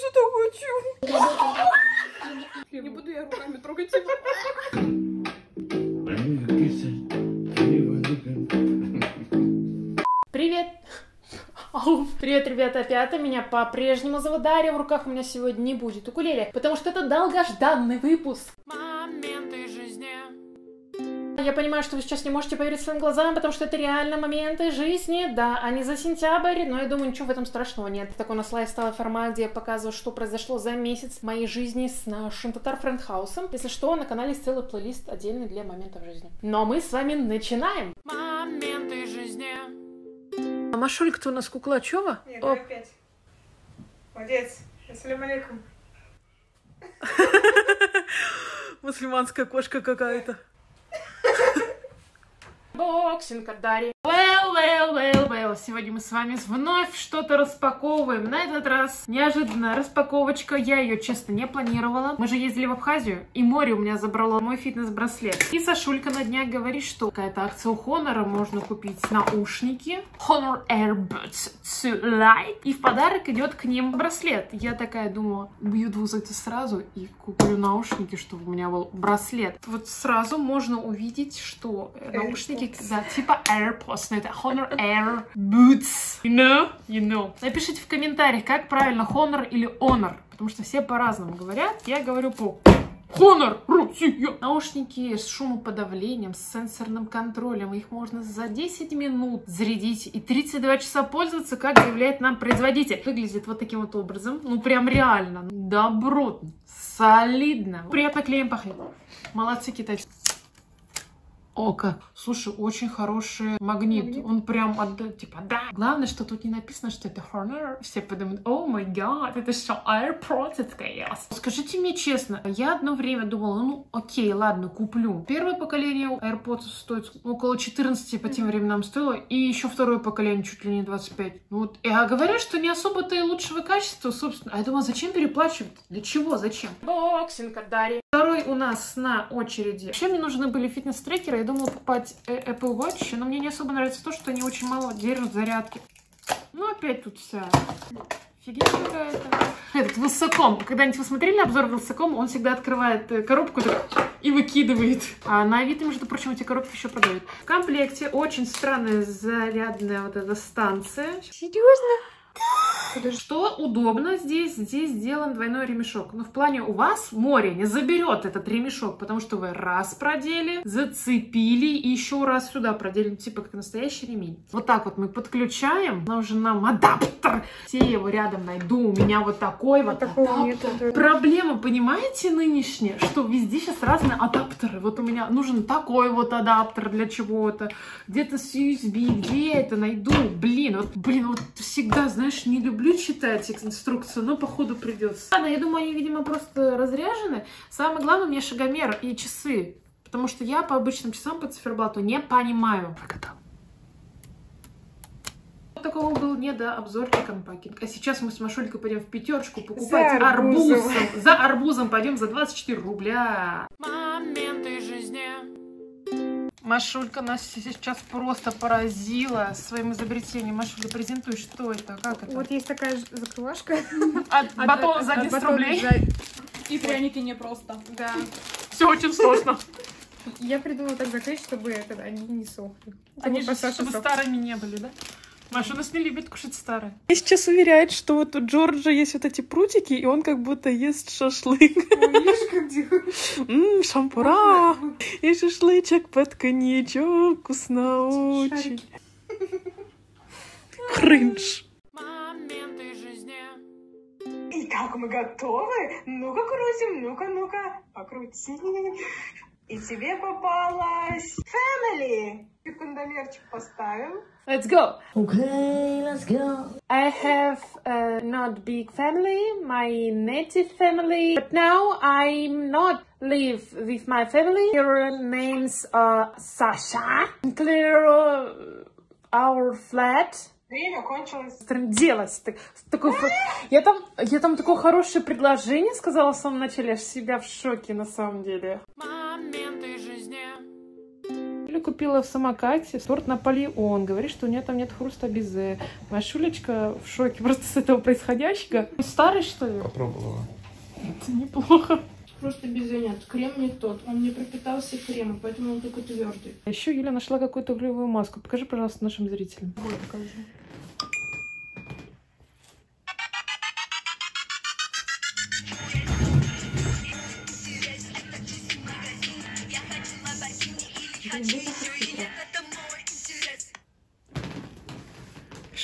тоже так хочу. Не буду я руками трогать его. Привет! Ау. Привет, ребята, опять меня по-прежнему зовут Дарья, в руках у меня сегодня не будет укулеле, потому что это долгожданный выпуск. Жизни. Я понимаю, что вы сейчас не можете поверить своим глазам, потому что это реально моменты жизни, да, они за сентябрь, но я думаю, ничего в этом страшного нет. Так у нас лайфстайл формат, где я показываю, что произошло за месяц моей жизни с нашим Татар Friend House ом. Если что, на канале есть целый плейлист отдельный для моментов жизни. Но мы с вами начинаем. Моменты жизни. А Машулька-то у нас Куклачева? Нет, давай пять. Молодец. Ассаляму алейкум. Мусульманская кошка какая-то. Анбоксинг от Дарьи. Well, well, well, well. Сегодня мы с вами вновь что-то распаковываем. На этот раз неожиданная распаковочка. Я ее, честно, не планировала. Мы же ездили в Абхазию, и море у меня забрало мой фитнес-браслет. И Сашулька на днях говорит, что какая-то акция у Honor, можно купить наушники Honor Airbuds to Light. И в подарок идет к ним браслет. Я такая думаю, бью двух зайцев сразу и куплю наушники, чтобы у меня был браслет. Вот сразу можно увидеть, что наушники, да, типа AirPods, но это Honor Air Boots. You know? You know. Напишите в комментариях, как правильно Honor или Honor, потому что все по-разному говорят. Я говорю по Honor Россия. Наушники с шумоподавлением, с сенсорным контролем. Их можно за 10 минут зарядить и 32 часа пользоваться, как заявляет нам производитель. Выглядит вот таким вот образом. Ну, прям реально. Добротно. Солидно. Приятно клеем пахнет. Молодцы китайцы. О, как. Слушай, очень хороший магнит. Магнит? Он прям, отда- типа, да. Главное, что тут не написано, что это Honor. Все подумают, oh my God, это что, AirPods? Это yes. Скажите мне честно, я одно время думала, ну, окей, ладно, куплю. Первое поколение AirPods стоит около 14 по тем временам стоило, и еще второе поколение чуть ли не 25. Ну Вот. А говорят, что не особо-то и лучшего качества, собственно. А я думала, зачем переплачивать? Для чего? Зачем? Unboxing от Дарьи. Второй у нас на очереди. Вообще мне нужны были фитнес-трекеры. Я думала покупать э, Apple Watch, но мне не особо нравится то, что они очень мало держат зарядки. Ну, опять тут вся фигня какая-то. Этот Вилсаком. Когда-нибудь вы смотрели обзор Вилсаком, он всегда открывает э, коробку и выкидывает. А на Авито, между прочим, эти коробки еще продают. В комплекте очень странная зарядная вот эта станция. Серьезно? Что удобно здесь? Здесь сделан двойной ремешок. Но в плане у вас море не заберет этот ремешок, потому что вы раз продели, зацепили и еще раз сюда продели, ну, типа как настоящий ремень. Вот так вот мы подключаем. Нужен нам адаптер. Все его рядом найду. У меня вот такой вот Такого нет. адаптер. это- Проблема, понимаете, нынешняя, что везде сейчас разные адаптеры. Вот у меня нужен такой вот адаптер для чего-то, где-то с USB, где это найду? Блин, вот, блин, вот всегда, знаешь, не люблю читать инструкцию, но походу придется. Ладно, я думаю, они, видимо, просто разряжены. Самое главное, у меня шагомер и часы. Потому что я по обычным часам по циферблату не понимаю. Вот такого был не до обзорчик анпакинг. А сейчас мы с Машулькой пойдем в пятерочку покупать За арбузом. арбузом. За арбузом пойдем за 24 рубля. Моменты жизни. Машулька нас сейчас просто поразила своим изобретением. Машулька, презентуй, что это, как это? Вот есть такая закрывашка. От батона за От 10 батона рублей. за- И пряники не просто. Да. Все очень сложно. Я придумала так закрыть, чтобы это, они не сохли. Они же чтобы старыми не были, да? Маша у нас не любит кушать старое. И сейчас уверяет, что вот у Джорджа есть вот эти прутики, и он как будто ест шашлык. Видишь, как делают? Шампура! И шашлычок под коньячок, вкусно очень. Кринж. Моменты жизни. Итак, мы готовы? Ну-ка, крутим, ну-ка, ну-ка, покрути. И тебе попалась Family. Секундомерчик поставим. Let's go. Okay, let's go. I have a not big family, my native family, but now I'm not live with my family. Your names are Sasha. Clear uh, our flat. Время кончилось. Так- такой я, там, я там такое хорошее предложение сказала в самом начале, аж себя в шоке на самом деле. Жизни. Юля купила в самокате торт Наполеон. Говорит, что у нее там нет хруста безе. Моя Шулечка в шоке просто с этого происходящего. Он Старый, что ли? Попробовала. Это неплохо. Просто без нет. Крем не тот. Он не пропитался кремом, поэтому он только твердый. А еще Юля нашла какую-то углевую маску. Покажи, пожалуйста, нашим зрителям. Вот, покажу.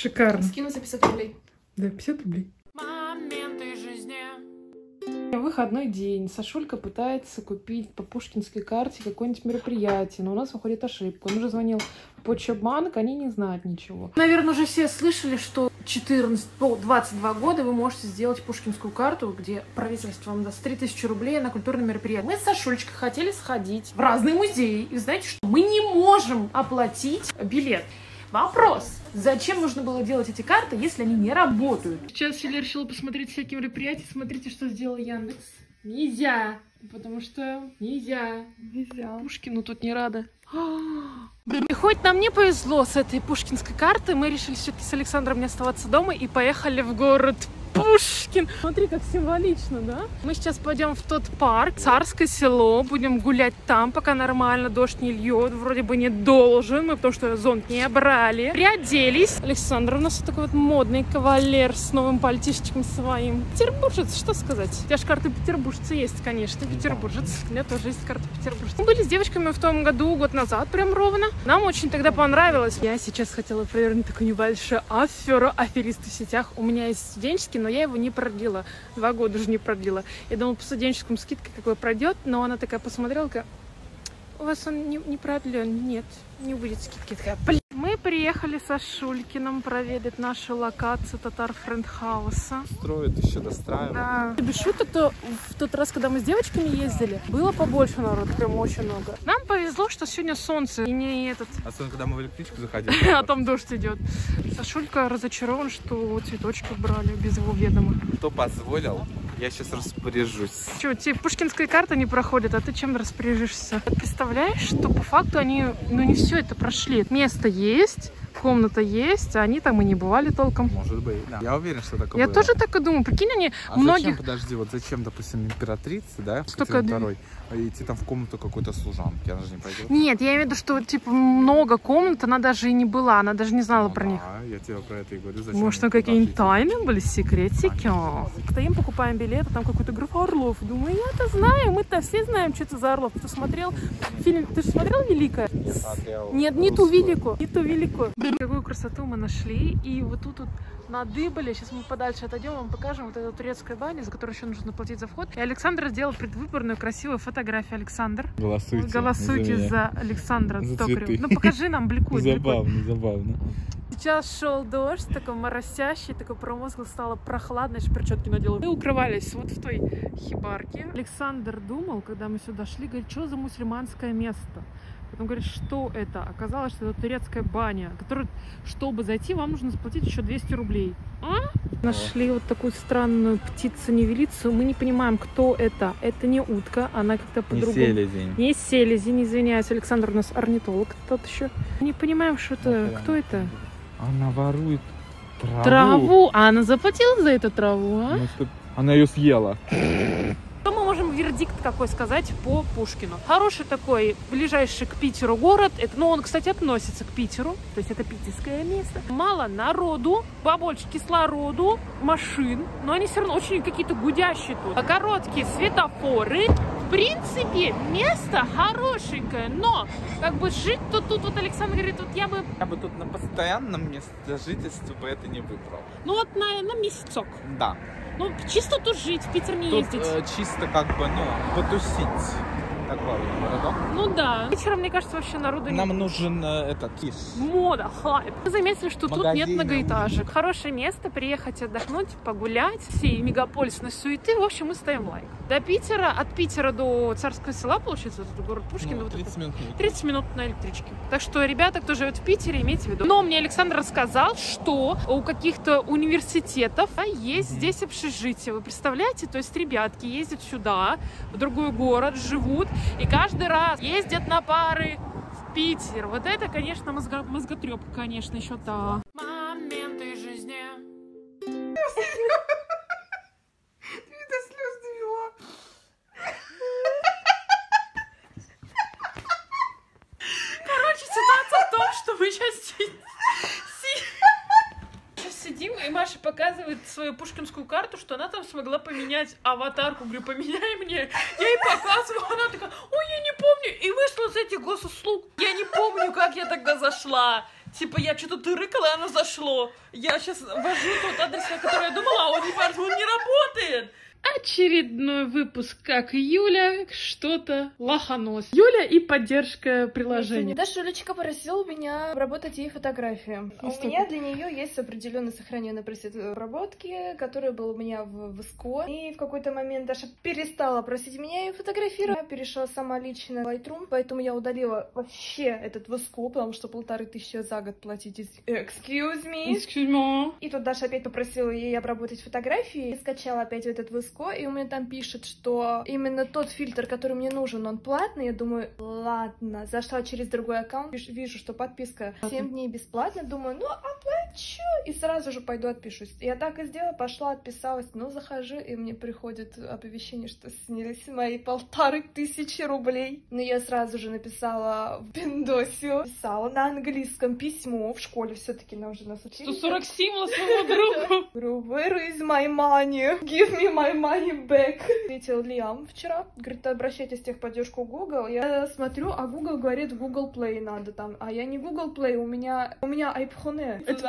Шикарно. Скину за 50 рублей. Да, 50 рублей. Моменты жизни. Выходной день. Сашулька пытается купить по пушкинской карте какое-нибудь мероприятие, но у нас выходит ошибка. Он уже звонил в Почобанк, они не знают ничего. Наверное, уже все слышали, что 14, о, 22 года вы можете сделать пушкинскую карту, где правительство вам даст 3000 рублей на культурное мероприятие. Мы с Сашулечкой хотели сходить в разные музеи. И знаете что? Мы не можем оплатить билет. Вопрос. Зачем нужно было делать эти карты, если они не работают? Сейчас Юля решила посмотреть всякие мероприятия. Смотрите, что сделал Яндекс. Нельзя. Потому что нельзя. Нельзя. Пушкину тут не рада. И хоть нам не повезло с этой пушкинской карты, мы решили все-таки с Александром не оставаться дома и поехали в город Пушкин. Смотри, как символично, да? Мы сейчас пойдем в тот парк, Царское село, будем гулять там, пока нормально дождь не льет. Вроде бы не должен, мы потому что зонт не брали. Приоделись. Александр у нас вот такой вот модный кавалер с новым пальтишечком своим. Петербуржец, что сказать? У тебя же карты петербуржца есть, конечно, петербуржец. У меня тоже есть карта петербуржца. Мы были с девочками в том году, год назад, прям ровно. Нам очень тогда понравилось. Я сейчас хотела провернуть такую небольшую аферу, аферисты в сетях. У меня есть студенческий, но я его не продлила. Два года уже не продлила. Я думала, по студенческому скидка какой пройдет, но она такая посмотрела, у вас он не, не продлен. Нет, не будет скидки. Такая. Мы приехали со Шулькиным проведать нашу локацию Татар Френдхауса. Строят, еще достраивают. Да. Без шуток, то в тот раз, когда мы с девочками ездили, было побольше народ, прям очень много. Нам повезло, что сегодня солнце и не этот, Особенно, когда мы в электричку заходили. а там дождь идет. Сашулька разочарован, что цветочки убрали без его ведома. Кто позволил, я сейчас распоряжусь. Че, тебе пушкинская карта не проходит, а ты чем распоряжешься? Представляешь, что по факту они, ну не все это прошли. Место есть, комната есть, а они там и не бывали толком. Может быть. Я уверен, что такое Я было. тоже так и думаю. Прикинь, они А многих... зачем, подожди, вот зачем, допустим, императрице, да, Столько Екатерине II, идти там в комнату какой-то служанки? Она же не пойдет. Нет, я имею в виду, что типа много комнат, она даже и не была, она даже не знала Ну про них. да, я тебе про это и говорю. Зачем Может, там какие-нибудь тайны были, секретики? Стоим, покупаем билеты, там какой-то граф Орлов. Думаю, я-то знаю, мы-то все знаем, что это за Орлов. Ты смотрел фильм, ты же смотрел «Великая»? Я смотрел Нет, не ту великую, не ту великую. Какую красоту мы нашли, и вот тут вот надыбали. Сейчас мы подальше отойдем, вам покажем вот эту турецкую баню, за которую еще нужно платить за вход. И Александр сделал предвыборную красивую фотографию. Александр, Голосуйте. голосуйте меня. за Александра За Токарева. цветы. Ну покажи нам, бликует, бликует. Забавно, забавно. Сейчас шел дождь, такой моросящий, такой промозглый, стало прохладно, еще перчатки надела. Мы укрывались вот в той хибарке. Александр думал, когда мы сюда шли, говорит, что за мусульманское место? Потом говорит, что это? Оказалось, что это турецкая баня, которую, чтобы зайти, вам нужно заплатить еще 200 рублей. А? Нашли вот такую странную птицу-невелицу. Мы не понимаем, кто это. Это не утка, она как-то Не по-другому. селезень. Не селезень, извиняюсь, Александр у нас орнитолог тот еще. Не понимаем, что это, Нахрена? кто это? Она ворует траву. Траву. А она заплатила за эту траву, а? Она ее съела. Вердикт какой сказать по Пушкину? Хороший такой, ближайший к Питеру город. Это, ну, он, кстати, относится к Питеру. То есть это питерское место. Мало народу, побольше кислороду, машин. Но они все равно очень какие-то гудящие тут. Короткие светофоры. В принципе, место хорошенькое, но как бы жить тут, тут вот Александр говорит, вот я бы, Я бы тут на постоянном месте жительства бы это не выбрал. ну вот на, на месяцок. Да. Ну, чисто тут жить, в Питер не Тут ездить. э, чисто как бы, ну, потусить. Такой городок. Ну да. Вечером, мне кажется, вообще народу Нам нужен э, этот киш. Мода, хайп. Мы заметили, что тут нет многоэтажек. Хорошее место, приехать отдохнуть, погулять. Всей мегаполисной суеты. В общем, мы ставим лайк. До Питера, от Питера до Царского села, получается, это город Пушкин. Ну, вот 30 это. минут. 30 минут на электричке. Так что, ребята, кто живет в Питере, имейте в виду. Но мне Александр рассказал, что у каких-то университетов а, есть здесь общежитие. Вы представляете? То есть ребятки ездят сюда, в другой город, живут, и каждый раз ездят на пары в Питер. Вот это, конечно, мозго... мозготрепка, конечно, еще та. Моменты жизни. Короче, ситуация в том, что мы сейчас сидим, и Маша показывает свою пушкинскую карту, что она там смогла поменять аватарку. Говорю, поменяй мне. Я ей показываю, она такая, ой, я не помню. И вышла с этих госуслуг. Я не помню, как я тогда зашла. Типа, я что-то тырыкала, и оно зашло. Я сейчас ввожу тот адрес, на который я думала, а он не, он не работает. Очередной выпуск, как Юля что-то лоханулась. Юля и поддержка приложения. Даша Юлечка просила меня обработать ей фотографии. У что меня для нее есть определенно сохраненный пресет обработки, который был у меня в, в СКО. И в какой-то момент Даша перестала просить меня ее фотографировать. Я перешла сама лично в Lightroom, поэтому я удалила вообще этот ВСКО, потому что полторы тысячи за год платить. из- Excuse me. Excuse me. И тут Даша опять попросила ей обработать фотографии. Я скачала опять этот ВСКО, и у меня там пишет, что именно тот фильтр, который мне нужен, он платный. Я думаю, ладно. Зашла через другой аккаунт, виж- вижу, что подписка 7 дней бесплатно. Думаю, ну оплачу. И сразу же пойду отпишусь. Я так и сделала, пошла, отписалась. Ну, захожу, и мне приходит оповещение, что снялись мои полторы тысячи рублей. Но я сразу же написала в Пиндосию, писала на английском письмо. В школе все таки нам уже нас учили. 147 своему другу. Where is my money? Give me my money back. Ответил Лиам вчера. Говорит, обращайтесь в техподдержку Google. Я смотрю, а Google говорит, Google Play надо там. А я не Google Play, у меня, у меня iPhone. Это.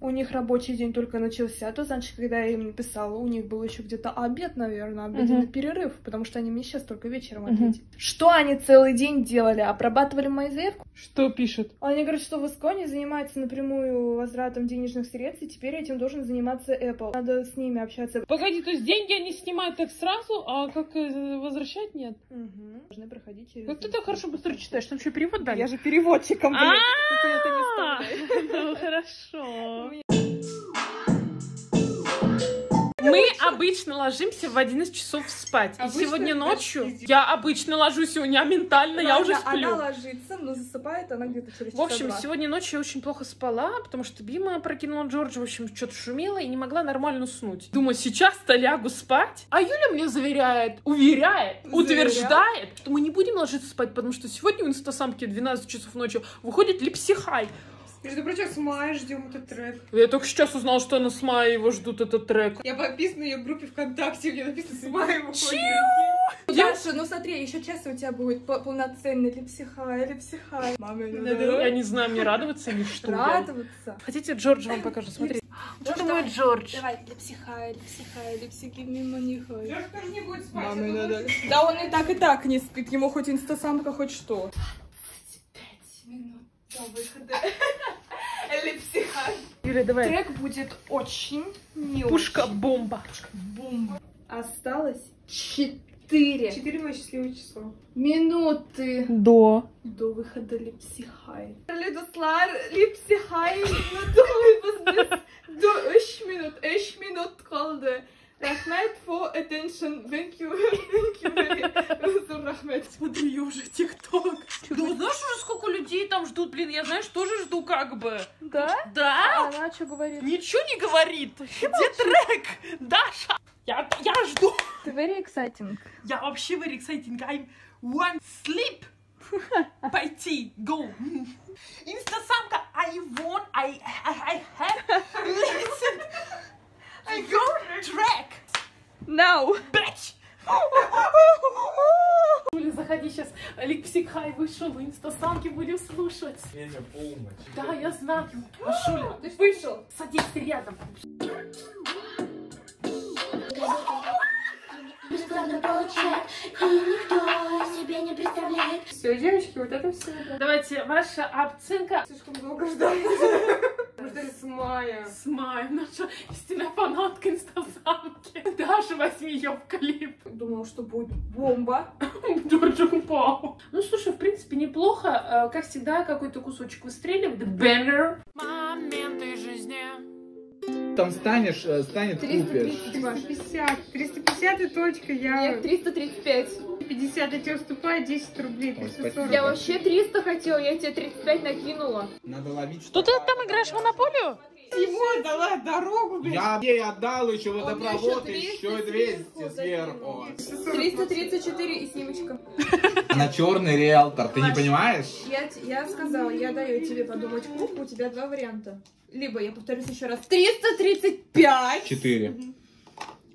У них рабочий день только начался. То, значит, когда я им написала, у них был еще где-то обед, наверное, обеденный перерыв, потому что они мне сейчас только вечером ответили. Что они целый день делали? Обрабатывали мою заявку? Что пишет? Они говорят, что в Исконе занимается напрямую возвратом денежных средств, и теперь этим должен заниматься Apple. Надо с ними общаться. Погоди, то есть деньги они снимают так сразу, а как э, возвращать нет? Угу. Должны проходить через... Как ты так хорошо быстро читаешь? Там еще перевод дали? Я же переводчиком, блин. А, это не. Ну, хорошо. Мы обычно ложимся в 11 часов спать. И Обычно сегодня ночью я обычно ложусь, у меня ментально, я уже Она сплю. ложится, но засыпает она где-то через В общем, два. сегодня ночью я очень плохо спала, потому что Бима прокинула Джорджа, в общем, что-то шумела и не могла нормально уснуть. Думаю, сейчас-то лягу спать. А Юля мне заверяет, уверяет, утверждает, что мы не будем ложиться спать, потому что сегодня у инстасамки 12 часов ночи выходит липсихай. Между прочим, с мая ждем этот трек. Я только сейчас узнала, что на с мая его ждут этот трек. Я подписана на ее группе ВКонтакте, где написано с мая выходит. Даша, ну смотри, еще часа у тебя будет по- полноценный липсихай, липсихай. Мама, Я не знаю, мне радоваться или что. Радоваться. Хотите, Джордж вам покажу, смотри. Вот это мой Джордж. Давай, липсихай, липсихай, липсихи мимо них. Лёшка тоже не будет спать. Мамы а надо. лучше. Да он и так, и так не спит, ему хоть инстасамка, хоть что. 25 минут до выхода. Юля, давай. Трек будет очень не Пушка-бомба. бомба. Осталось 4 Четыре мое счастливое число. минуты До. до выхода Липсихай. Лидослар Липсихай до 3 минут. 3 минут kaldı. Rahmet for attention. Thank you. Thank you very Rahmet. Смотри, уже ТикТок. Да вот знаешь уже сколько людей там ждут, блин, я знаешь, тоже жду как бы. Да? Да? Она что говорит? Ничего не говорит. Где трек? Даша? Я, я жду. Ты very exciting. Я вообще very exciting. I want sleep. Пойти, go. Инстасамка, I want, I, I, I have, listen. Now. bitch. Юля, заходи сейчас. Ликпсикхай вышел, инстасамки будем слушать. Время полночь. Да, я знаю. А Шуля, Ты вышел. садись ты рядом. Бесплатно получает, и никто себе не представляет. Все, девочки, вот это все. Давайте, ваша оценка Слишком долго ждали. Ждали с мая. с мая. Наша истинная фанатка инстасамки. Даша, возьми ее в клип. Думала, что будет бомба. Джорджа упал. Ну, слушай, в принципе, неплохо. Э, Как всегда, какой-то кусочек выстреливает. Бэннер. Моменты жизни. Там станешь, э, станет купишь. 350. 350 и точка. Я... Нет, 335. 50, я тебе уступаю 10 рублей. Ой, 340. спасибо. Я вообще 300 хотела, я тебе 35 накинула. Надо ловить. Что ты там играешь в монополию? Ему дала дорогу, блин. Я ей отдал еще водопровод, еще еще 200 200 сверху. 334 и снимочка. Она черный риэлтор, ты не понимаешь? Я, я сказала, я даю тебе подумать круг, у тебя два варианта. Либо, я повторюсь еще раз, 335. Четыре.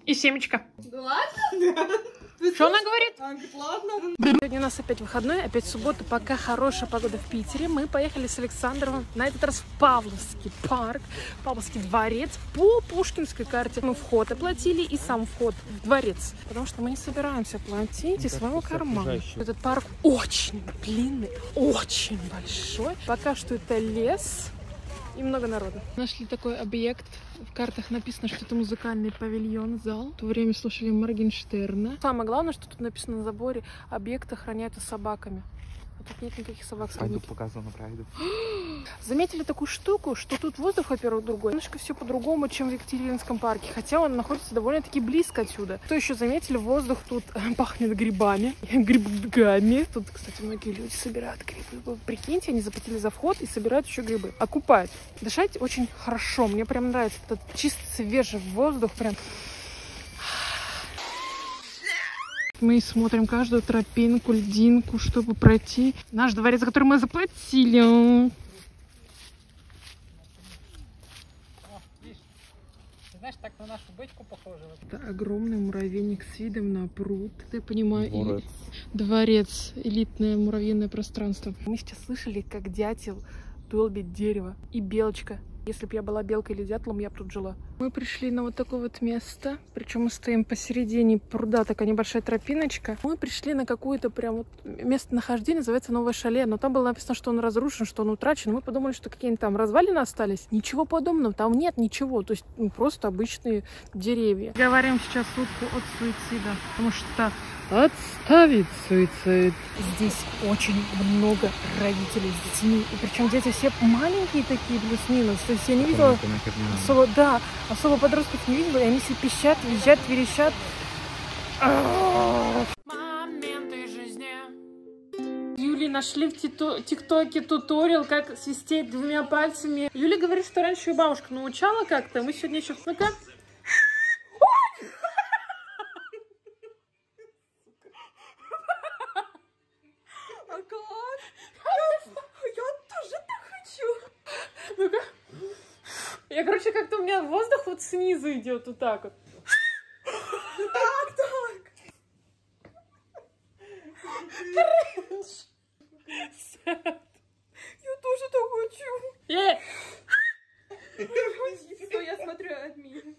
И семечка. Ладно? Что она говорит? Говорит, ладно. Сегодня у нас опять выходной, опять суббота, пока хорошая погода в Питере. Мы поехали с Александровым на этот раз в Павловский парк, Павловский дворец по Пушкинской карте. Мы вход оплатили и сам вход в дворец, потому что мы не собираемся платить из своего кармана. Этот парк очень длинный, очень большой. Пока что это лес и много народу. Нашли такой объект. В картах написано, что это музыкальный павильон, зал. В то время слушали Моргенштерна. Самое главное, что тут написано на заборе, объект охраняется собаками. А тут нет никаких собак. Пойду показываю на пройду. Заметили такую штуку, что тут воздух, во-первых, другой. Немножко все по-другому, чем в Екатерининском парке. Хотя он находится довольно-таки близко отсюда. Что еще заметили, воздух тут пахнет грибами. Грибами. Тут, кстати, многие люди собирают грибы. Прикиньте, они заплатили за вход и собирают еще грибы. Окупают. Дышать очень хорошо. Мне прям нравится этот чисто свежий воздух. Прям мы смотрим каждую тропинку, льдинку, чтобы пройти наш дворец, за который мы заплатили. Это огромный муравейник с видом на пруд. Я понимаю, и- Дворец. дворец, элитное муравьиное пространство. Мы сейчас слышали, как дятел долбит дерево и белочка. Если бы я была белкой или дятлом, я бы тут жила. Мы пришли на вот такое вот место, причем мы стоим посередине пруда, такая небольшая тропиночка. Мы пришли на какое-то прям вот местонахождение, называется Новое Шале, но там было написано, что он разрушен, что он утрачен. Мы подумали, что какие-нибудь там развалины остались. Ничего подобного, там нет ничего, то есть ну, просто обычные деревья. Говорим сейчас утку от суицида, потому что отставить суицид. Здесь очень много родителей с детьми. И причем дети все маленькие такие, плюс-минус. То есть я не видела особо, да, особо подростков не видела. И они все пищат, визжат, верещат. Моменты жизни. Юли нашли в ТикТоке туториал, как свистеть двумя пальцами. Юля говорит, что раньше ее бабушка научала как-то. Мы сегодня еще... Ну-ка. Как-то у меня воздух вот снизу идет вот так вот. Так, так. Я тоже так хочу. Что я смотрю админ.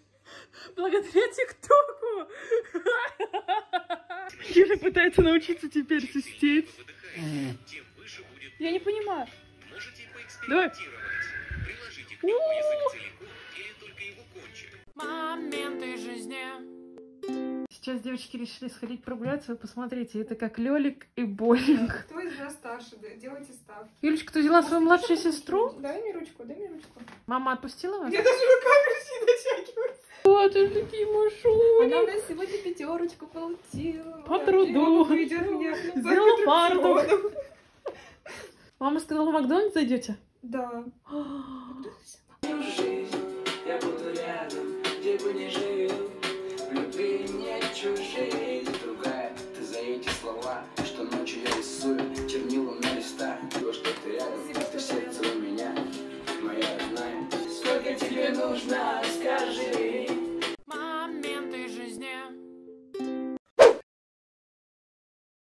благодаря ТикТоку. Юля пытается научиться теперь свистеть. Я не понимаю. Давай. Решили сходить прогуляться. Вы посмотрите, это как Лёлик и Болик. Кто из вас старше? Делайте ставки. Юлечка, ты взяла свою младшую сестру? Дай мне ручку, дай мне ручку. Мама отпустила вас? Я даже руками не дотягиваюсь. Вот они такие машуни. Она у нас сегодня пятерочку получила. По труду. Сделала фартук. Мама сказала, в Макдональдс зайдете? Да. Я буду рядом, где бы ни жил Любви нет чужие Другая, ты за эти слова Что ночью я рисую чернилом на листах То, что ты рядом, ты в сердце у меня Моя родная Сколько тебе нужно, скажи Моменты жизни.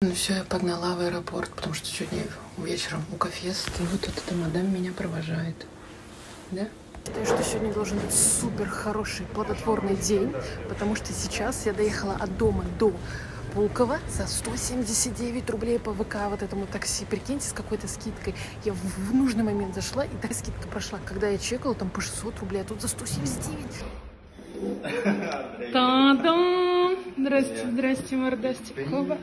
Ну все, я погнала в аэропорт, потому что сегодня вечером у Кофест. И вот эта мадам меня провожает. Да? Считаю, что сегодня должен быть супер хороший, плодотворный день, потому что сейчас я доехала от дома до Пулково за 179 рублей по ВК вот этому такси. Прикиньте, с какой-то скидкой. Я в, нужный момент зашла, и так скидка прошла. Когда я чекала, там по 600 рублей, а тут за 179. Та-дам! Здрасте, здрасте, мордастик. Хоба,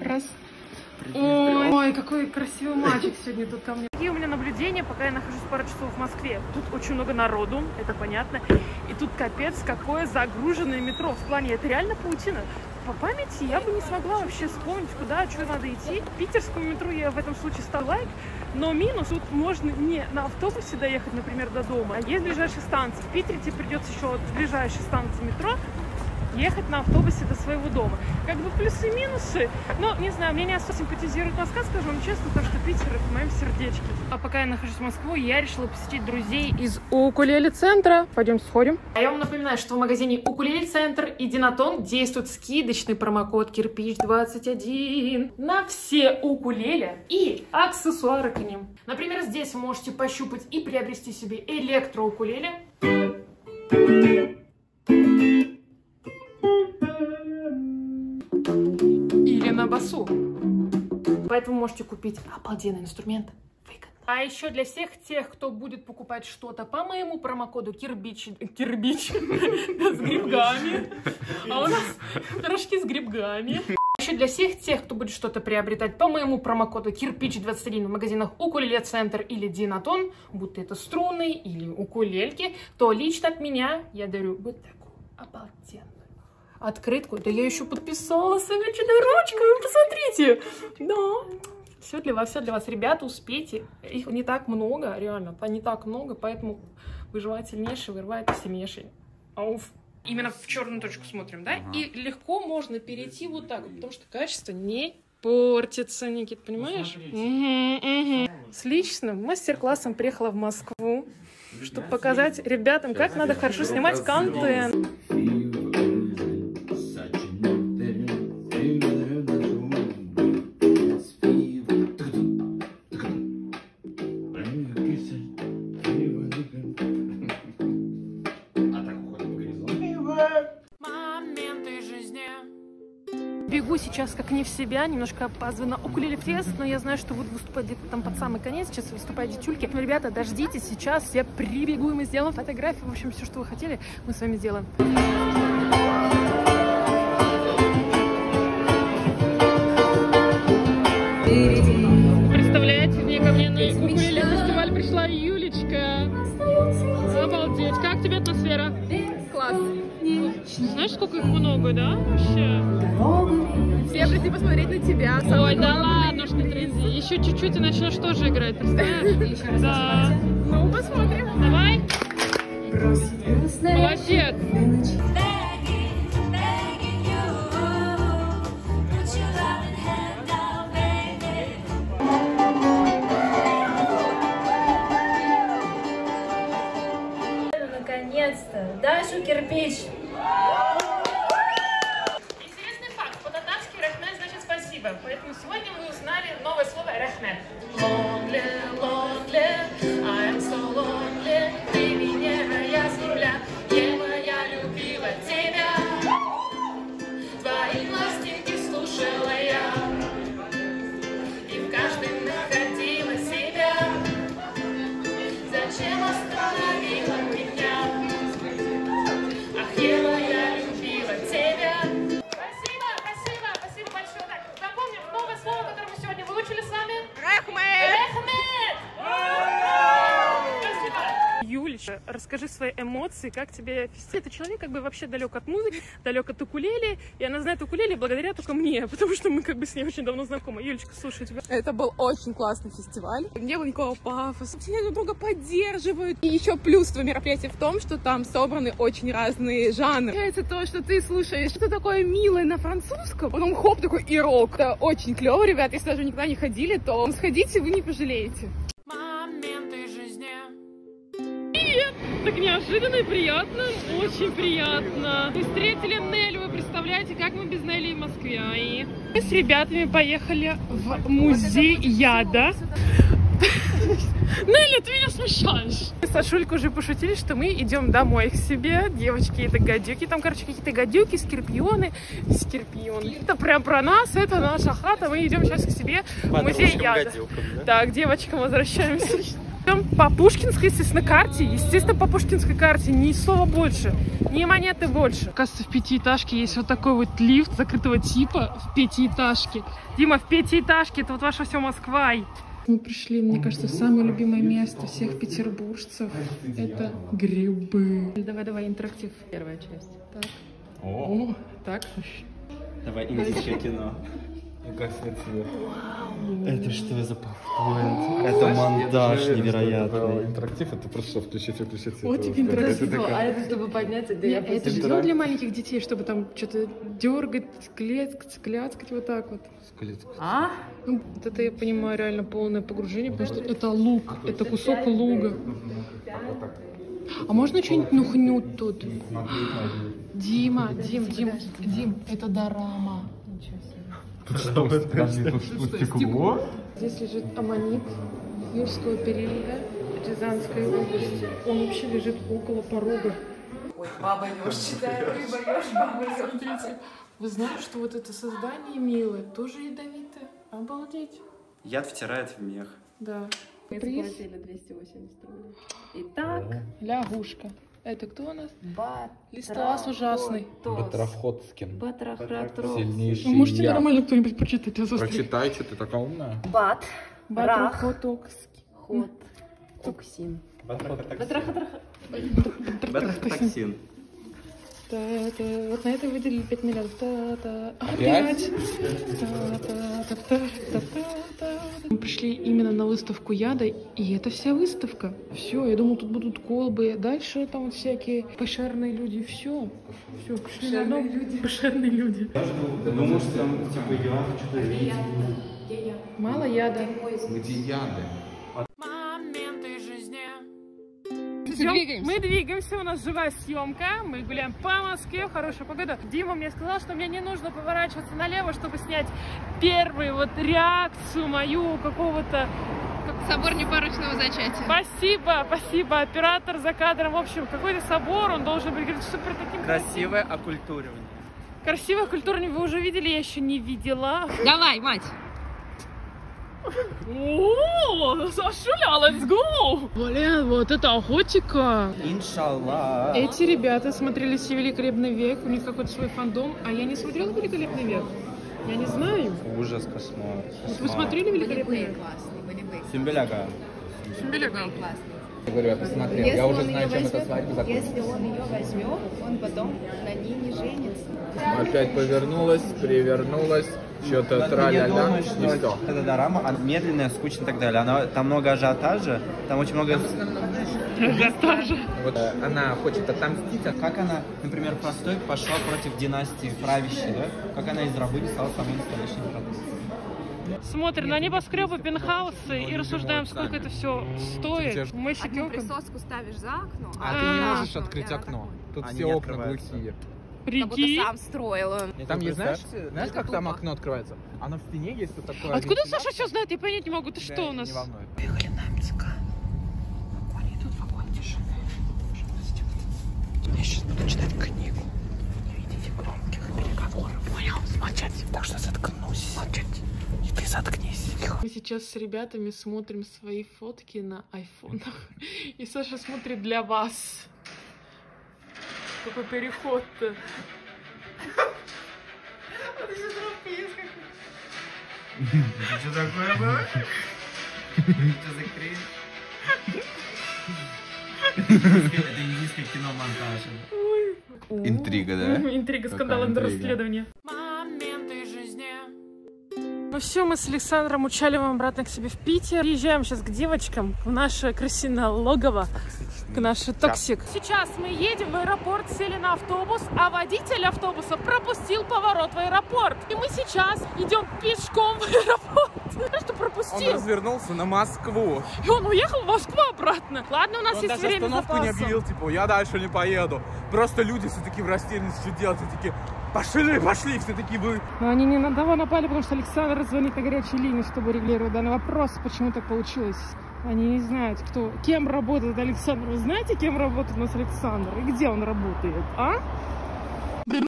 раз. Ой, ой, какой красивый мальчик сегодня тут ко мне. Какие у меня наблюдения, пока я нахожусь пару часов в Москве. Тут очень много народу, это понятно. И тут капец, какое загруженное метро. В плане, это реально паутина. По памяти я бы не смогла вообще вспомнить, куда, что надо идти. Питерскому метро я в этом случае ставлю лайк. Но минус, тут можно не на автобусе доехать, например, до дома, а есть ближайшие станции. В Питере тебе придется еще от ближайшей станции метро ехать на автобусе до своего дома. Как бы плюсы и минусы, но, не знаю, мне не особо симпатизирует Москва, скажу вам честно, потому что Питер в моем сердечке. А пока я нахожусь в Москве, я решила посетить друзей из укулеле центра. Пойдем сходим. А я вам напоминаю, что в магазине укулеле центр и Динатон действует скидочный промокод кирпич 21 на все укулеле и аксессуары к ним. Например, здесь вы можете пощупать и приобрести себе электроукулеле, или на басу. Поэтому можете купить обалденный инструмент выгодно. А еще для всех тех, кто будет покупать что-то по моему промокоду Кирбич... Кирбич с грибгами. А у нас пирожки с грибгами. Еще для всех тех, кто будет что-то приобретать по моему промокоду Кирпич21 в магазинах Укулеле Центр или Динатон, будто это струны или укулельки, то лично от меня я дарю вот такую обалденную открытку. Да я еще подписала своей ручкой, вы посмотрите. Да, все для вас, все для вас. Ребята, успейте. Их не так много, реально, не так много, поэтому выживает сильнейший, вырывает сильнейший. Ауф. Именно в черную точку смотрим, да? И легко можно перейти вот так, потому что качество не портится, Никит, понимаешь? Угу, угу. С личным мастер-классом приехала в Москву, чтобы показать ребятам, как надо хорошо снимать контент. Не в себя, немножко опаздываю на укулеле фест, но я знаю, что буду выступать где-то там под самый конец, сейчас выступают детюльки. Но, ребята, дождитесь, сейчас я прибегу и мы сделаем фотографию, в общем, все, что вы хотели, мы с вами сделаем. Представляете, мне ко мне на укулеле фестиваль пришла Юлечка. Обалдеть, как тебе атмосфера? Класс. Знаешь, сколько их много, да, вообще? Все пришли посмотреть на тебя. Ой, да ладно, что тренди. Еще чуть-чуть и начнешь тоже играть, представляешь? Да. Ну, посмотрим. Давай. Молодец. Наконец-то! Дашу кирпич! Интересный факт. По-татарски рахмет значит спасибо. Поэтому сегодня мы узнали новое слово рахмет. Lonely, lonely, I'm so lonely. Расскажи свои эмоции, как тебе фестиваль. Это человек как бы вообще далек от музыки, далек от укулеле, и она знает укулеле благодаря только мне, потому что мы как бы с ней очень давно знакомы. Юлечка, слушай тебя. Это был очень классный фестиваль. Не было никакого пафоса. Все друг друга поддерживают. И еще плюс этого мероприятия в том, что там собраны очень разные жанры. Это то, что ты слушаешь что такое милое на французском, потом хоп такой и рок. Это очень клево, ребят. Если даже никогда не ходили, то сходите, вы не пожалеете. Так неожиданно и приятно, очень приятно. Мы встретили Нелю, вы представляете, как мы без Нелли в Москве. И мы с ребятами поехали в музей яда. Неля, ты меня смущаешь. Мы с Сашулькой уже пошутили, что мы идем домой к себе. Девочки, это гадюки. Там, короче, какие-то гадюки, скорпионы. Скорпионы. Это прям про нас, это наша хата. Мы идем сейчас к себе в музей яда. Так, девочкам возвращаемся. По Пушкинской, естественно, карте. Естественно, по Пушкинской карте. Ни слова больше, ни монеты больше. Кажется, в пятиэтажке есть вот такой вот лифт закрытого типа в пятиэтажке. Дима, в пятиэтажке, это вот ваша все Москва. Мы пришли, мне кажется, в самое любимое место всех петербуржцев. Это грибы. Давай, давай, интерактив. Первая часть. Так. О, так. Давай индийское кино. Это что за пафоинт? Это монтаж невероятный. Интерактив, это просто включить и выключить свет. Вот тебе интерактив. такая- это чтобы подняться, да Нет, это же для маленьких детей, чтобы там что-то дергать, клецкать, кляцкать вот так вот. А? Ну, вот это, я понимаю, реально полное погружение, потому что это лук, это кусок луга. А можно что-нибудь нухнуть тут? Дима, Дим, Дим, Дим, это дорама. Стекло? Здесь лежит аммонит юрского периода Рязанской области. Он вообще лежит около порога. Ой, баба ешь, читаю, рыба ешь, баба. Смотрите, вы знали, что вот это создание милое тоже ядовитое? Обалдеть. Яд втирает в мех. Да. Мы Приз. заплатили 280 рублей. Итак, Лягушка. Это кто у нас? бат. Листоас ужасный. Батраходскин. Батрахратрос. Сильнейший Вы можете нормально кто-нибудь прочитать? Я застрял. Прочитай, что ты такая умная. Бат. Рах. Батрахотокский. Ход. Оксин. Вот на это выделили 5 миллиардов. Та-та. Опять? Мы пришли именно на выставку яда, и это вся выставка. Все, я думал, тут будут колбы, дальше там вот всякие пошарные люди, все. Все, пришли на одном. Пошарные люди. Думал, что там типа яд, что-то Мало яда. Где яды? Двигаемся. Мы двигаемся, у нас живая съемка. Мы гуляем по Москве, хорошая погода. Дима мне сказал, что мне не нужно поворачиваться налево, чтобы снять первую вот реакцию мою какого-то. Собор непорочного зачатия. Спасибо, спасибо, оператор за кадром. В общем, какой-то собор, он должен быть говорит, супер таким Красивое оккультуривание. красивой, культурной. Вы уже видели, я еще не видела. Давай, мать. О, Сашуля, let's go! Блин, вот это охотика! Иншаллах. Эти ребята смотрели «Великолепный век», у них какой-то свой фандом, а я не смотрела «Великолепный век». Я не знаю. Ужас, кошмар. Вот вы смотрели «Великолепный век»? Симбеляга. Я говорю, я посмотрел. Я уже знаю, чем эта свадьба закончится. Если он ее возьмет, он потом на ней не женится. Опять повернулась, перевернулась, что-то Я траля-ля, думаю, и что эта дорама, она медленная, скучная и так далее. Она, там много ажиотажа, там очень много... Вот э, она хочет отомстить, а Как она, например, простой пошла против династии правящей, да? Как она из рабыни стала самой настоящей императрицей. Смотрим на небоскребы, пентхаусы и рассуждаем, сколько это все стоит. Мы щекёлком. присоску ставишь за окно, а ты не А. можешь открыть окно. Тут Они все окна глухие. как будто Прикинь. сам строила. Там есть, знаешь, знаешь, как там окно открывается? Оно в стене есть вот такое. Откуда Саша все знает? Я понять не могу. Ты что у нас? Не волнует. Мы сейчас с ребятами смотрим свои фотки на айфонах. И Саша смотрит для вас. Какой переход-то. Что такое было? Что за кринж? Это индийское кино монтажа. Интрига, да? Интрига, скандал, расследование. Жизни. Ну все, мы с Александром Учалевым обратно к себе в Питер. Приезжаем сейчас к девочкам в наше крысиное логово, к нашей toxic. Сейчас мы едем в аэропорт, сели на автобус, а водитель автобуса пропустил поворот в аэропорт. И мы сейчас идем пешком в аэропорт. Что Он пропустил? развернулся на Москву. И он уехал в Москву обратно. Ладно, у нас Он есть даже время остановку не объявил, типа, я дальше не поеду. Просто люди все такие в растерянности, что делать, и такие, пошли, пошли, все такие вы. Но они не на того напали, потому что Александр звонит на горячую линию, чтобы регулировать данный вопрос, почему так получилось. Они не знают, кто, кем работает Александр. Вы знаете, кем работает у нас Александр? И где он работает, а?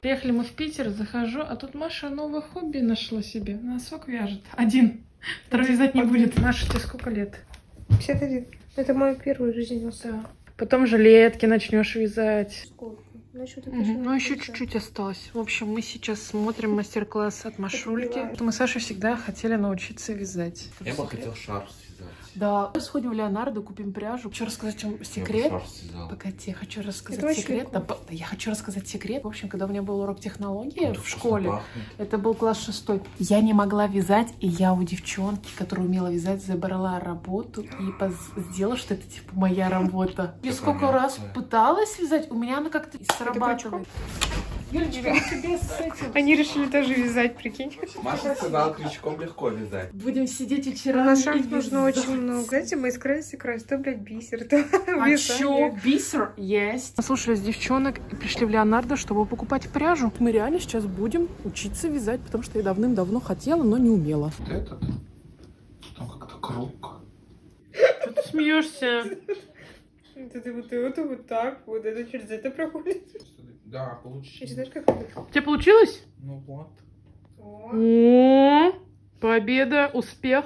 Приехали мы в Питер, захожу, а тут Маша новое хобби нашла себе. Носок вяжет. Один. Второй вязать не будет. Маша, тебе сколько лет? 51. Это мой первый жизненный Да. Потом жилетки начнешь вязать. Сколько? Ну, еще конца. чуть-чуть осталось. В общем, мы сейчас смотрим мастер-класс от Машульки. Мы с Сашей всегда хотели научиться вязать. Я бы хотел шарф. Да. Мы сходим в Леонардо, купим пряжу. Хочу рассказать вам секрет. связал. Погоди, я хочу рассказать очень секрет. Да, да, я хочу рассказать секрет. В общем, когда у меня был урок технологии Круто, в школе, пахнет. это был класс шестой. Я не могла вязать, и я у девчонки, которая умела вязать, забрала работу и сделала, что это типа моя работа. Я сколько раз пыталась вязать, у меня она как-то срабатывает. Юлечка, тебе с этим. Они решили тоже вязать, прикинь. Маша сказала, крючком легко вязать. Будем сидеть На вечерами шаг и нужно вязать. очень много. Знаете, мы из в крайность. То, блядь, бисер, то А чё, бисер есть. Послушались девчонок и пришли в Леонардо, чтобы покупать пряжу. Мы реально сейчас будем учиться вязать, потому что я давным-давно хотела, но не умела. Вот этот, там как-то круг. Что ты смеешься? Вот это вот это вот так, вот это через это проходит. Да, получилось. Знаешь, как это? У тебя получилось? Ну вот. О, победа, успех.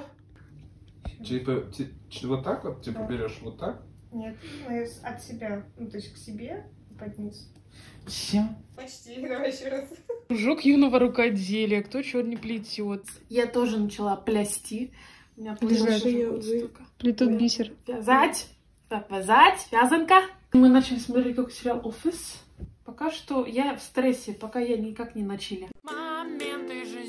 Типа, ти- вот так вот, типа Да. берешь вот так. Нет, мы с- от себя. Ну, то есть к себе и под низ. Все. Почти, давай еще раз. Кружок юного рукоделия, кто чего не плетет. Я тоже начала плясти. У меня. Плетут Да. бисер. Вязать. Так, вязать. Вязанка. Мы начали смотреть какой сериал «Офис». Пока что я в стрессе, пока я никак не начали. Моменты жизни.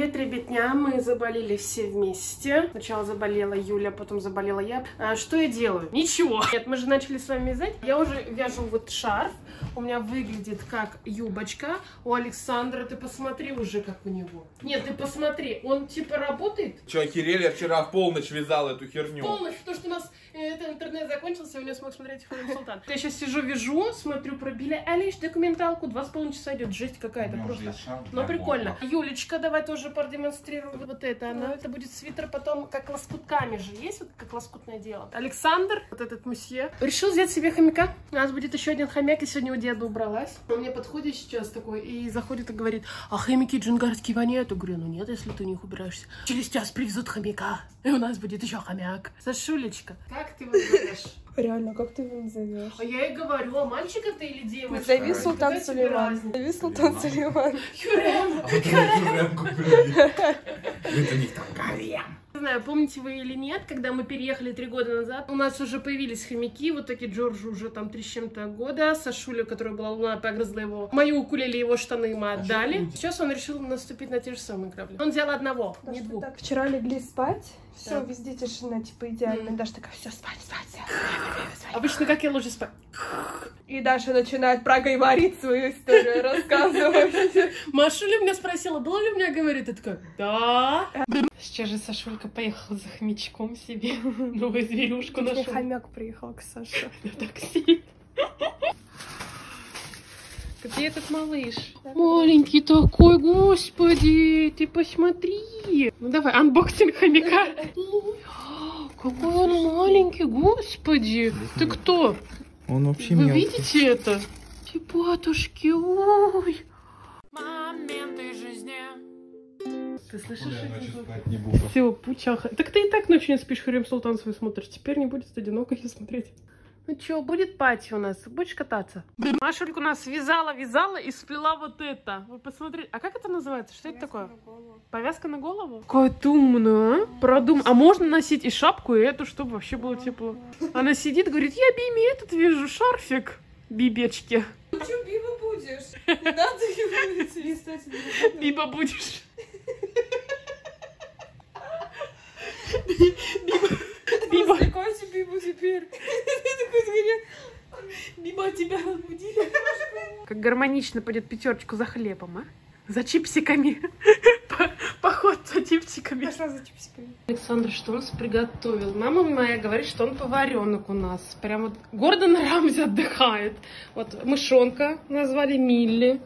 Привет, ребятня, мы заболели все вместе. Сначала заболела Юля, потом заболела я. А, что я делаю? Ничего. Нет, мы же начали с вами вязать. Я уже вяжу вот шарф. У меня выглядит как юбочка. У Александра, ты посмотри уже, как у него. Нет, ты посмотри, он типа работает Че, охерели? Я вчера в полночь вязал эту херню. Полностью, то, что у нас это интернет закончился, я не смог смотреть Хулин Султан. Я сейчас сижу, вяжу, смотрю про Билли Алиш документалку, два с половиной часа идет, жесть какая-то просто. Но прикольно. Юлечка, давай тоже продемонстрируем вот это. Она, это будет свитер потом, как лоскутками же есть, вот как лоскутное дело. Александр, вот этот мусье, решил взять себе хомяка. У нас будет еще один хомяк, и сегодня у деда убралась. Он мне подходит сейчас такой и заходит и говорит, а хомяки джунгарские воняют? Я говорю, ну нет, если ты у них убираешься. Через час привезут хомяка, и у нас будет еще хомяк. Сашулечка, как ты его назовешь? Реально, как ты его назовешь? А я и говорю, а мальчика ты или девочка? Назови Султан Сулейман. Назови Султан Сулейман. А Юрем купили. Это них там. Не знаю, помните вы или нет, когда мы переехали три года назад, у нас уже появились хомяки, вот такие Джорджу уже там три с чем-то года, Сашуля, которая была луна, погрызла его, мою укулеле его штаны мы отдали. Сейчас он решил наступить на те же самые грабли. Он взял одного, не двух. Так, вчера легли спать. Все, Да. везде тишина, типа идеально. Даша такая, все, спать, спать, спать. Обычно как я ложусь спать? И Даша начинает проговорить свою историю, рассказывать. Машуля меня спросила, была ли у меня, говорит, я такая, да. Сейчас же Сашулька поехала за хомячком себе, новую зверюшку нашла. хомяк приехал к Саше. на такси. Где этот малыш? Маленький такой, господи, ты посмотри. Ну давай, unboxing хомяка. Какой он маленький, господи. Ты кто? Он вообще Вы видите это? Типатушки, ой. Моменты жизни. Ты слышишь. Все, пучаха. Так ты и так ночью не спишь, Хюррем Султан свой смотришь. Теперь не будет одиноко смотреть. Ну чё, будет party у нас? Будешь кататься? Машулька у нас вязала, вязала и сплела вот это. Вы посмотрите. А как это называется? Что это такое? Повязка на голову? Какая ты умная, а? Продум. А можно носить и шапку, и эту, чтобы вообще было тепло. Она сидит, говорит, я Биби этот вяжу, шарфик. Бибечки. Че, Биба будешь? Не надо его свистать. Биба будешь. Биба. Развлекайте Бибу теперь. Ты такой скорее. Биба, тебя разбудили? Как гармонично пойдет пятерочку за хлебом, а? За чипсиками. По- Поход за чипсиками. Пошла за чипсиками. Александр, что он приготовил? Мама моя говорит, что он поваренок у нас. Прям вот Гордон Рамзи отдыхает. Вот мышонка назвали Милли.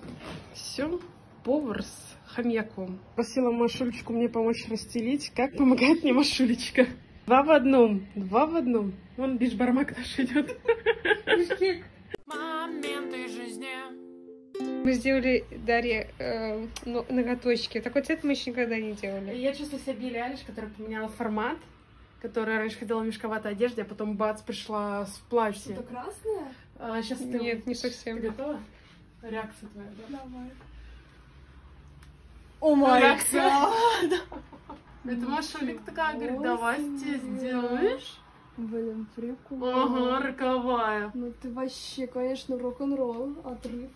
Все, повар с хомяком. Просила Машулечку мне помочь расстелить. Как помогает мне Машулечка? Два в одном, два в одном. Вон бишбармак наш идет. Моменты жизни. Мы сделали Дарье э, но- ноготочки. Такой цвет мы еще никогда не делали. Я чувствую себя Билли Алиш, которая поменяла формат, которая раньше ходила в мешковатой одежде, а потом бац, пришла в платье. Это красное? А, сейчас ты... Нет, не совсем. Ты готова? Реакция твоя, да? Давай. О май Реакция. гад. Это Машулик такая говорит, давай тебе сделаешь. Блин, прикольно. Ага, роковая. Ну ты вообще, конечно, рок-н-ролл, отрыв.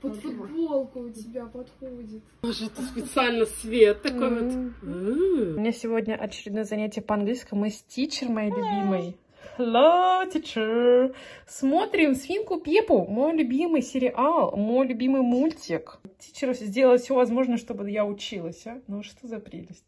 Под футболку у тебя подходит. Боже, это специально свет такой вот. У меня сегодня очередное занятие по английскому с тичер моей любимой. Hello, teacher. Смотрим «Свинку Пепу», мой любимый сериал, мой любимый мультик. Тичер сделала все возможное, чтобы я училась, а? Ну что за прелесть.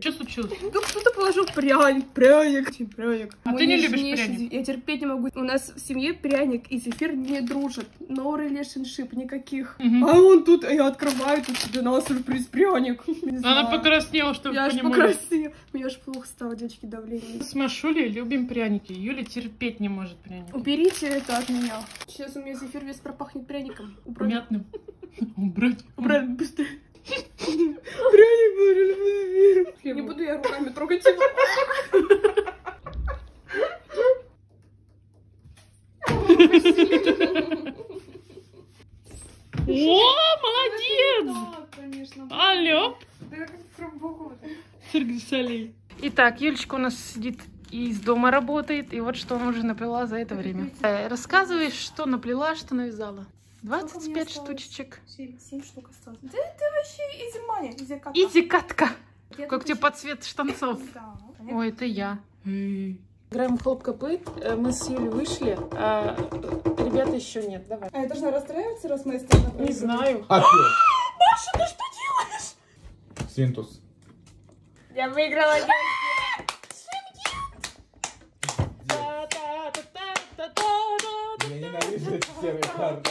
Что случилось? Да кто-то положил пряник, пряник, пряник. А Мой ты не любишь пряник? Я терпеть не могу. У нас в семье пряник и зефир не дружат. No relationship никаких. Мгм. А он тут, а я открываю, тут тебе на сюрприз пряник. Она покраснела, чтобы Я вы аж покраснела. Мне аж плохо стало, девочки, давление. С Машулей любим пряники. Юля терпеть не может пряники. Уберите это от меня. Сейчас у меня зефир весь пропахнет пряником. Убрать. Мятным. Убрать. Убрать быстрее. Пряник Не буду я руками трогать его. О, молодец! Алло. Цирк du Soleil. Итак, Юлечка у нас сидит и из дома работает, и вот что она уже наплела за это время. Э, Рассказывай, что наплела, что навязала. 25 осталось? штучек. Семь штук осталось. Да это вообще изи мани, изи катка. Иди катка. Я Как тебе ещё- под цвет штанцов. Да. Ой, это я. Играем в хлоп копыт. Э, Мы с Юлей вышли, а ребята еще нет. Давай. А я должна расстраиваться, раз мы остальные Не знаю. Маша, ты что делаешь? Свинтус. Я выиграла Я ненавижу эти серые карты.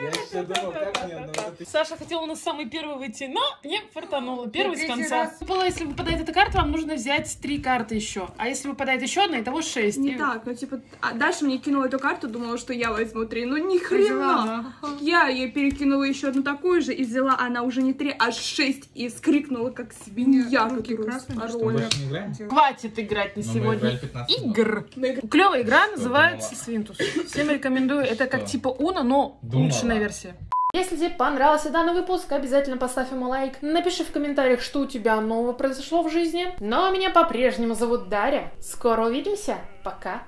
Я еще думал, как мне, но это Саша хотела у нас самый первый выйти, но не фартануло. Первый с конца. Было, если выпадает эта карта, вам нужно взять три карты еще. А если выпадает еще одна, итого шесть. Не так, ну типа, а Даша мне кинула эту карту, думала, что я возьму три. Ну ни хрена. Я ей перекинула еще одну такую же и взяла она уже не три, а шесть и скрикнула как свинья, не играем? Хватит играть на Но мы сегодня. играли 15 минут. Игр. Клевая игра называется? Свинтус. Всем рекомендую. Это как типа Уна, но Думала. Улучшенная версия. Если тебе понравился данный выпуск, обязательно поставь ему лайк. Напиши в комментариях, что у тебя нового произошло в жизни. Ну а меня по-прежнему зовут Дарья. Скоро увидимся. Пока.